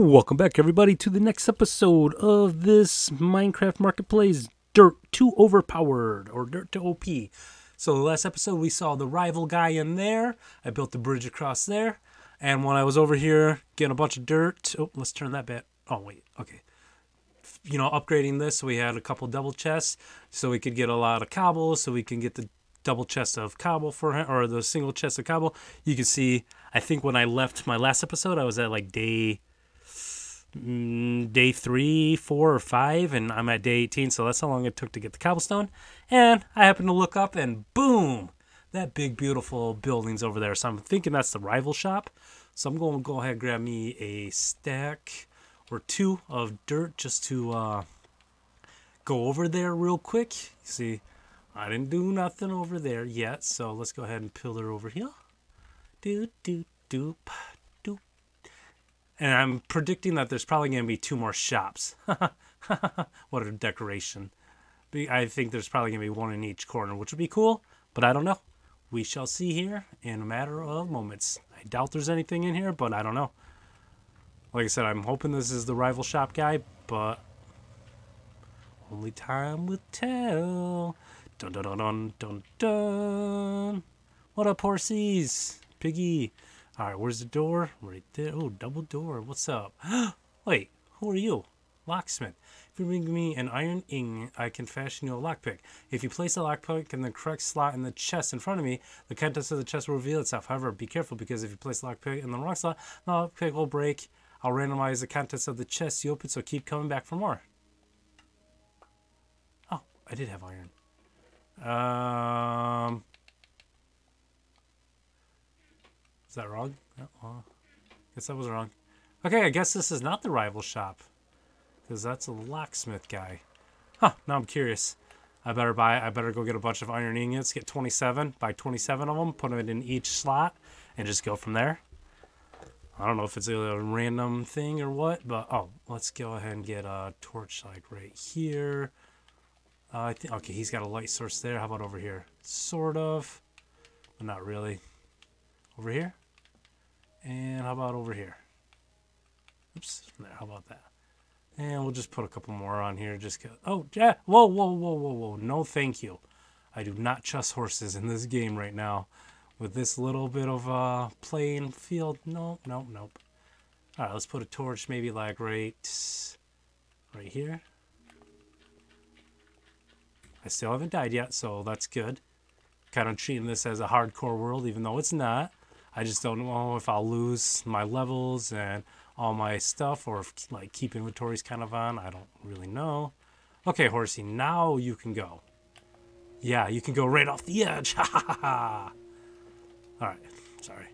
Welcome back, everybody, to the next episode of this Minecraft Marketplace Dirt to Overpowered or Dirt to OP. So, the last episode we saw the rival guy in there. I built the bridge across there. And when I was over here getting a bunch of dirt, oh, let's turn that bit. Oh, wait, okay. You know, upgrading this, we had a couple double chests so we could get a lot of cobble, so we can get the double chest of cobble for him, or the single chest of cobble. You can see, I think when I left my last episode, I was at like day day three, four, or five, and I'm at day 18, so that's how long it took to get the cobblestone. And I happened to look up, and boom, that big, beautiful building's over there. So I'm thinking that's the rival shop. So I'm going to go ahead and grab me a stack or two of dirt just to uh, go over there real quick. You See, I didn't do nothing over there yet, so let's go ahead and pillar over here. Do, do, doop. And I'm predicting that there's probably going to be two more shops. what a decoration. I think there's probably going to be one in each corner, which would be cool, but I don't know. We shall see here in a matter of moments. I doubt there's anything in here, but I don't know. Like I said, I'm hoping this is the rival shop guy, but only time will tell. Dun dun dun dun dun dun. What up, horsies? Piggy. All right, where's the door? Right there. Oh, double door. What's up? Wait, who are you? Locksmith. If you bring me an iron ing, I can fashion you a lockpick. If you place a lockpick in the correct slot in the chest in front of me, the contents of the chest will reveal itself. However, be careful because if you place the lockpick in the wrong slot, the lockpick will break. I'll randomize the contents of the chest you open, so keep coming back for more. Oh, I did have iron. Um, is that wrong? Oh, guess that was wrong. Okay, I guess this is not the rival shop. Because that's a locksmith guy. Huh, now I'm curious. I better buy, I better go get a bunch of iron ingots, get 27, buy 27 of them, put them in each slot, and just go from there. I don't know if it's a random thing or what, but oh, let's go ahead and get a torch like right here. Uh, I think okay, he's got a light source there. How about over here? Sort of, but not really. Over here, and how about over here? Oops, there. How about that? And we'll just put a couple more on here. Just go. Oh, yeah. Whoa, whoa, whoa, whoa, whoa. No, thank you. I do not trust horses in this game right now. With this little bit of uh, playing field. Nope, nope, nope. All right, let's put a torch maybe like right, right here. I still haven't died yet, so that's good. Kind of treating this as a hardcore world, even though it's not. I just don't know if I'll lose my levels and all my stuff, or if like keep inventories kind of on. I don't really know. Okay, horsey, now you can go. Yeah, you can go right off the edge. Ha ha ha. All right, sorry.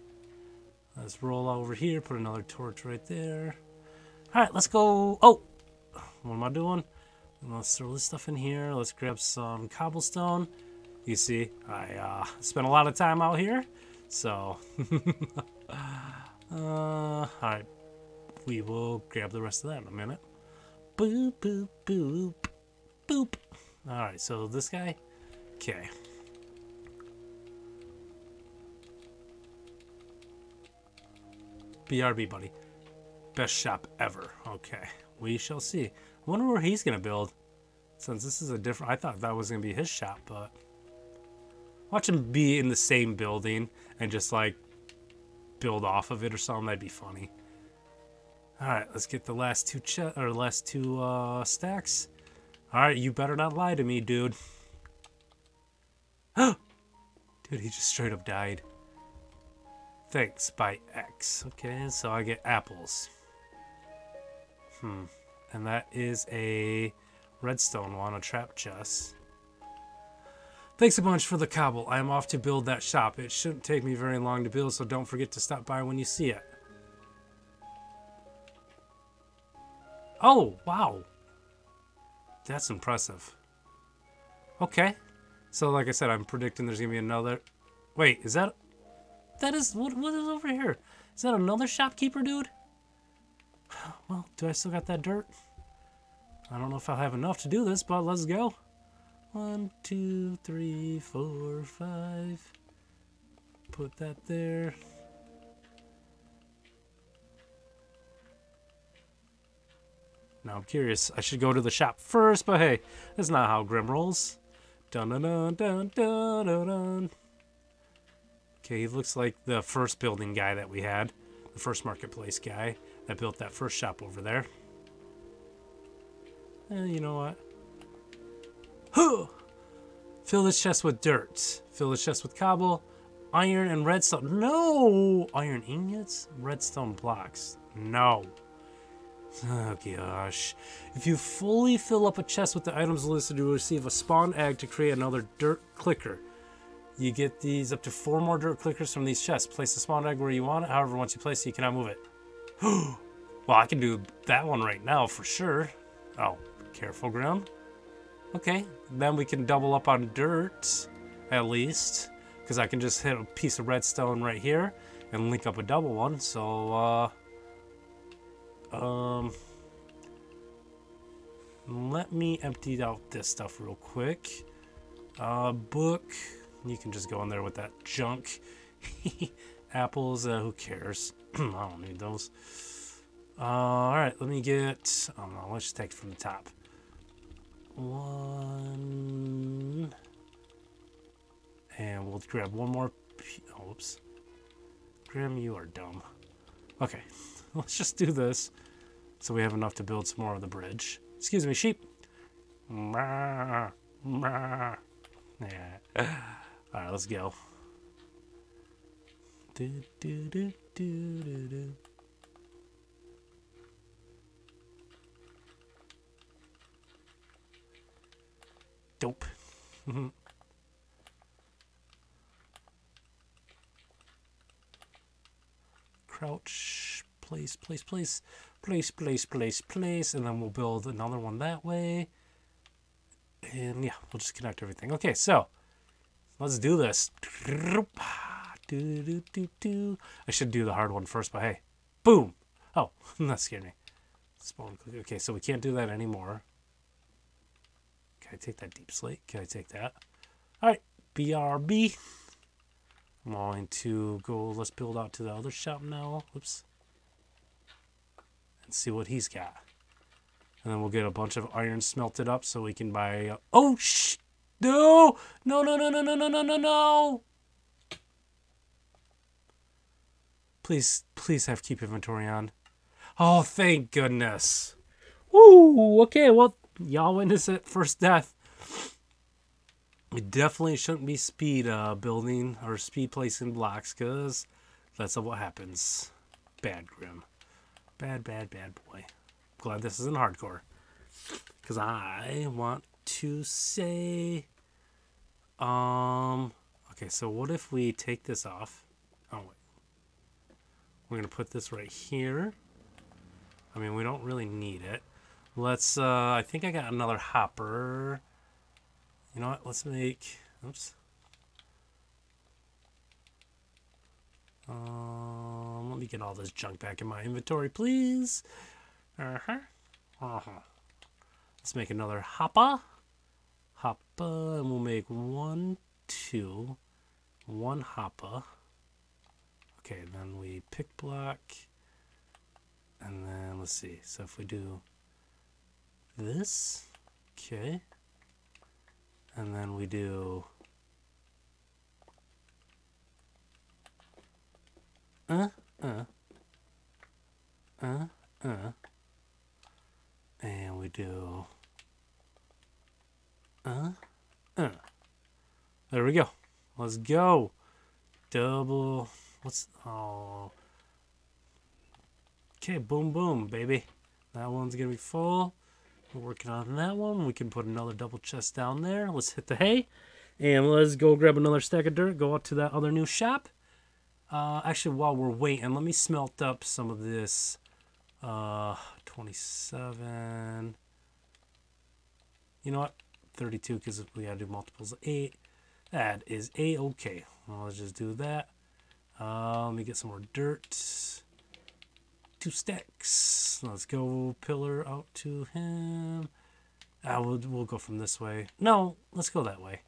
Let's roll over here. Put another torch right there. All right, let's go. Oh, what am I doing? Let's throw this stuff in here. Let's grab some cobblestone. You see, I uh, spent a lot of time out here, so uh, all right. We will grab the rest of that in a minute. Boop boop boop boop. All right, so this guy. Okay. BRB, buddy. Best shop ever. Okay, we shall see. I wonder where he's gonna build. Since this is a different, I thought that was gonna be his shop, but watch them be in the same building and just like build off of it or something. That'd be funny. All right, let's get the last two ch- or last two uh, stacks. All right, you better not lie to me, dude. dude, he just straight up died. Thanks by X. Okay, so I get apples. Hmm. And that is a redstone one, a trap chest. Thanks a bunch for the cobble. I am off to build that shop. It shouldn't take me very long to build, so don't forget to stop by when you see it. Oh, wow. That's impressive. Okay. So, like I said, I'm predicting there's going to be another... Wait, is that... That is... What, what is over here? Is that another shopkeeper dude? Well, do I still got that dirt? I don't know if I'll have enough to do this, but let's go. One, two, three, four, five. Put that there. Now I'm curious. I should go to the shop first, but hey, that's not how Grim rolls. Dun dun dun dun dun dun dun. Okay, he looks like the first building guy that we had, the first marketplace guy that built that first shop over there. Eh, you know what? Huh! Fill this chest with dirt. Fill this chest with cobble, iron, and redstone. No! Iron ingots? Redstone blocks. No. Oh gosh. If you fully fill up a chest with the items listed, you receive a spawn egg to create another dirt clicker. You get these up to four more dirt clickers from these chests. Place the spawn egg where you want it. However, once you place it, you cannot move it. well, I can do that one right now for sure. Oh, careful, ground. Okay, then we can double up on dirt, at least. Because I can just hit a piece of redstone right here and link up a double one. So, uh, um, let me empty out this stuff real quick. Uh, book. You can just go in there with that junk. Apples, uh, who cares? I don't need those. Uh, Alright, let me get... Oh no, let's just take it from the top. One... And we'll grab one more... Oh, whoops. Grim, you are dumb. Okay, let's just do this. So we have enough to build some more of the bridge. Excuse me, sheep. Yeah. Alright, let's go. Do, do, do, Dope. Mm-hmm. Crouch, place, place, place, place, place, place, place, and then we'll build another one that way. And yeah, we'll just connect everything. Okay, so let's do this. I should do the hard one first, but hey, boom. Oh, that scared me. Spawn. Okay, so we can't do that anymore. Can I take that deep slate? Can I take that? All right, BRB. I'm going to go, let's build out to the other shop now. Oops. And see what he's got. And then we'll get a bunch of iron smelted up so we can buy. Uh, oh, shh! No! No, no, no, no, no, no, no, no, no! Please, please have keep inventory on. Oh, thank goodness. Ooh, okay, well, y'all witness it first death. We definitely shouldn't be speed uh, building or speed placing blocks because that's what happens. Bad Grim. Bad, bad, bad boy. Glad this isn't hardcore. Because I want to say. Um. Okay, so what if we take this off? Oh, wait. We're going to put this right here. I mean, we don't really need it. Let's, uh, I think I got another hopper. You know what? Let's make, oops. Um, let me get all this junk back in my inventory, please. Uh-huh. Uh-huh. Let's make another hopper. Hopper, and we'll make one, two, one hopper. Okay, then we pick block. And then let's see. So if we do this, okay. And then we do uh uh uh uh. And we do uh uh. There we go. Let's go. Double what's oh. Okay boom boom baby. That one's gonna be full we're working on that one we can put another double chest down there let's hit the hay and let's go grab another stack of dirt go out to that other new shop uh, actually, while we're waiting, let me smelt up some of this. Uh, 27. You know what? 32, because we gotta do multiples of 8. That is a okay. Well, let's just do that. Uh, let me get some more dirt. Two stacks. Let's go pillar out to him. Uh, we'll, we'll go from this way. No, let's go that way.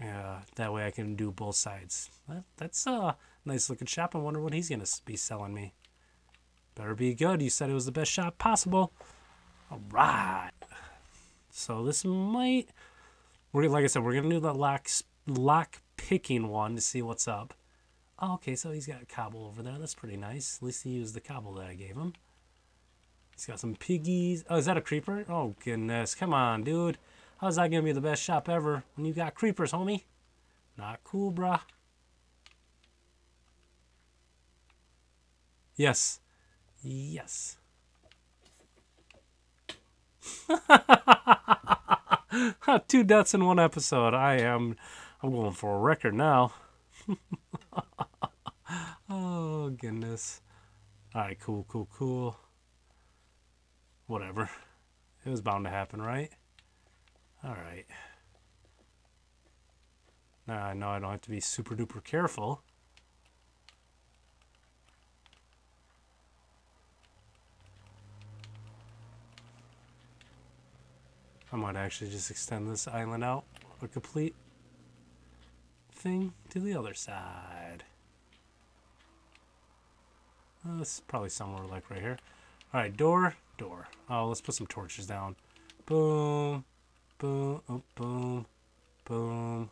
Yeah, that way I can do both sides. That, that's a nice looking shop. I wonder what he's going to be selling me. Better be good. You said it was the best shot possible. All right. So this might. We're like I said, we're gonna do the lock lock picking one to see what's up. Oh, okay, so he's got cobble over there. That's pretty nice. At least he used the cobble that I gave him. He's got some piggies. Oh, is that a creeper? Oh goodness, come on, dude. How's that gonna be the best shop ever when you got creepers, homie? Not cool, bruh. Yes. Yes. Two deaths in one episode. I am I'm going for a record now. oh goodness. Alright, cool, cool, cool. Whatever. It was bound to happen, right? Alright. Now I know I don't have to be super duper careful. I might actually just extend this island out a complete thing to the other side. Uh, this is probably somewhere like right here. All right, door, door. Oh, let's put some torches down. Boom, boom, oh, boom, boom,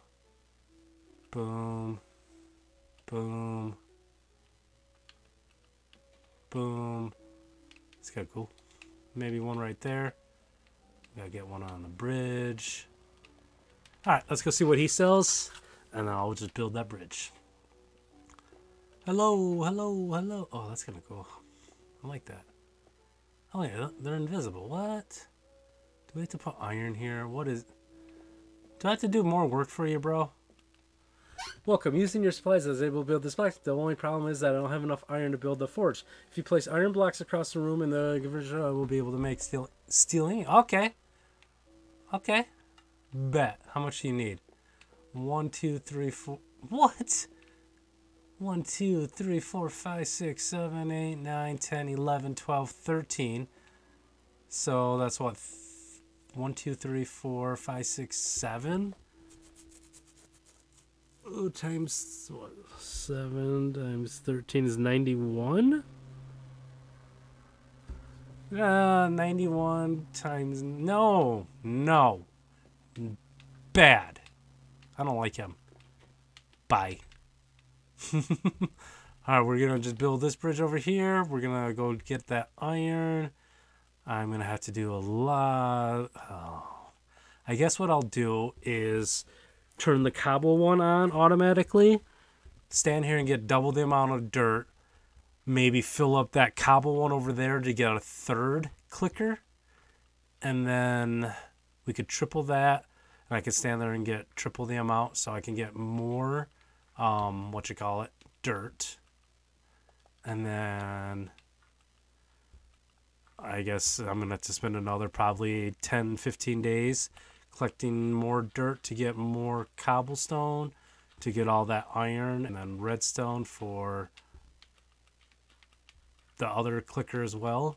boom, boom, boom. It's kind of cool. Maybe one right there. Gotta get one on the bridge. All right, let's go see what he sells, and I'll just build that bridge. Hello, hello, hello. Oh, that's kind of cool. I like that. Oh yeah, they're invisible. What? Do we have to put iron here? What is... Do I have to do more work for you, bro? Welcome. Using your supplies, I was able to build this box. The only problem is that I don't have enough iron to build the forge. If you place iron blocks across the room in the conversion, I will be able to make steel stealing. Okay. Okay. Bet. How much do you need? One, two, three, four. What? One, two, three, four, five, six, seven, eight, nine, ten, eleven, twelve, thirteen. So that's what? One, two, three, four, five, six, seven. Oh, times what? Seven times thirteen is ninety-one. Uh, 91 times. No, no. Bad. I don't like him. Bye. Alright, we're gonna just build this bridge over here. We're gonna go get that iron. I'm gonna have to do a lot. Oh. I guess what I'll do is turn the cobble one on automatically. Stand here and get double the amount of dirt maybe fill up that cobble one over there to get a third clicker. And then we could triple that. And I could stand there and get triple the amount so I can get more, um, what you call it, dirt. And then I guess I'm to have to spend another probably 10, 15 days collecting more dirt to get more cobblestone, to get all that iron, and then redstone for the other clicker as well.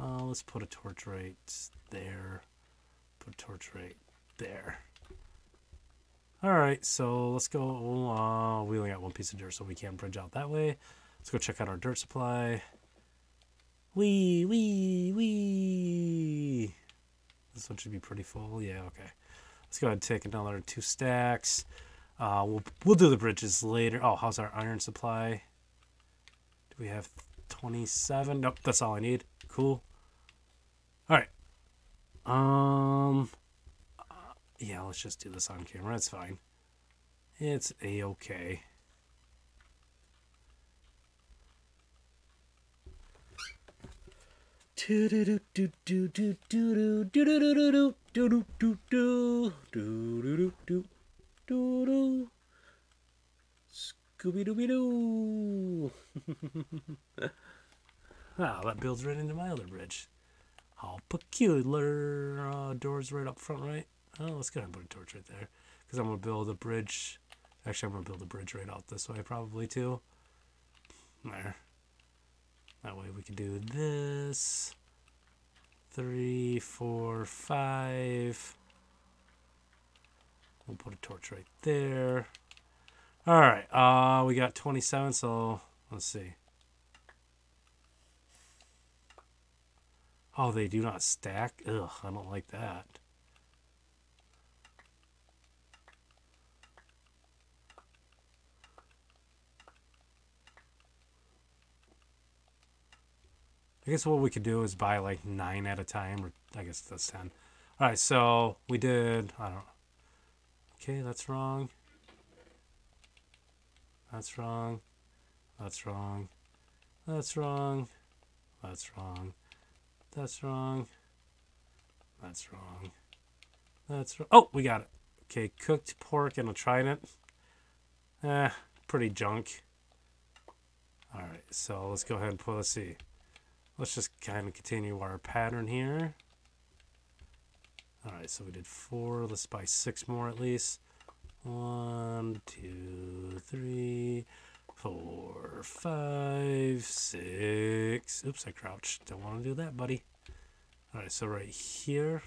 Uh, let's put a torch right there. Put torch right there. Alright, so let's go. Uh, we only got one piece of dirt, so we can't bridge out that way. Let's go check out our dirt supply. Wee, wee, wee. This one should be pretty full. Yeah, okay. Let's go ahead and take another two stacks. Uh, we'll, we'll do the bridges later. Oh, how's our iron supply? Do we have 27. Nope, that's all I need. Cool. All right. Um. Yeah, let's just do this on camera. It's fine. It's a-okay. Scooby-Dooby-Doo! wow, ah, that builds right into my other bridge. How peculiar. Uh, doors right up front, right? Oh, let's go ahead and put a torch right there. Because I'm going to build a bridge. Actually, I'm going to build a bridge right out this way, probably, too. There. That way we can do this. Three, four, five. We'll put a torch right there. All right, uh, we got 27, so let's see. Oh, they do not stack? Ugh, I don't like that. I guess what we could do is buy like nine at a time, or I guess that's ten. All right, so we did. I don't. Okay, that's wrong. That's wrong. That's wrong. That's wrong. That's wrong. That's wrong. That's wrong. That's wrong. Oh, we got it. Okay, cooked pork and a trident. Eh, pretty junk. All right, so let's go ahead and put. Let's see. Let's just kind of continue our pattern here. All right, so we did four. Let's buy six more at least. One, two, three, four, five, six. Oops, I crouched. Don't want to do that, buddy. All right, so right here,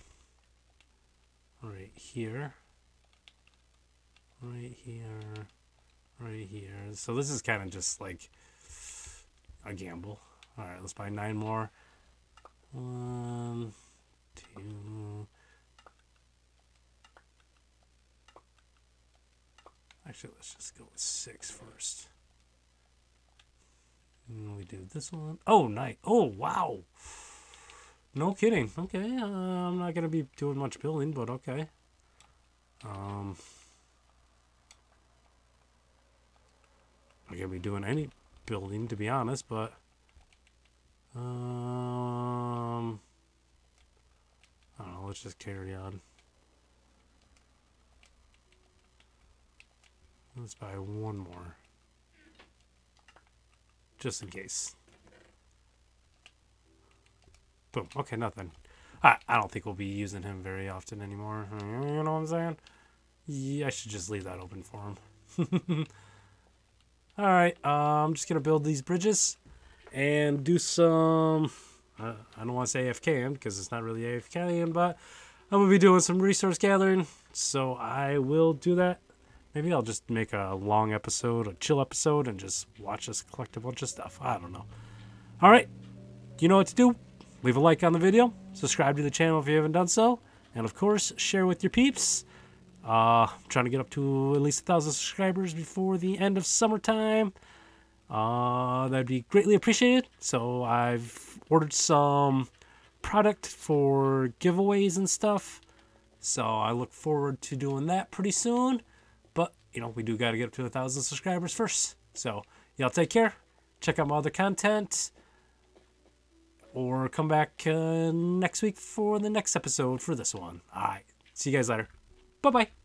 right here, right here, right here. So this is kind of just like a gamble. All right, let's buy nine more. One, two. Actually, let's just go with six first. And we do this one. Oh, night. Oh, wow. No kidding. Okay, uh, I'm not gonna be doing much building, but okay. Um, I'm gonna be doing any building, to be honest, but. Um, I don't know. Let's just carry on. Let's buy one more. Just in case. Boom. Okay, nothing. I, I don't think we'll be using him very often anymore. You know what I'm saying? Yeah, I should just leave that open for him. Alright, uh, I'm just going to build these bridges and do some. Uh, I don't want to say AFKing because it's not really AFKing, but I'm gonna be doing some resource gathering, so I will do that. Maybe I'll just make a long episode, a chill episode, and just watch us collect a bunch of stuff. I don't know. All right, you know what to do. Leave a like on the video, subscribe to the channel if you haven't done so, and of course, share with your peeps. Uh, I'm trying to get up to at least a thousand subscribers before the end of summertime. Uh, that'd be greatly appreciated. So I've ordered some product for giveaways and stuff. So I look forward to doing that pretty soon. But, you know, we do got to get up to a thousand subscribers first. So y'all take care. Check out my other content. Or come back uh, next week for the next episode for this one. All right. See you guys later. Bye bye.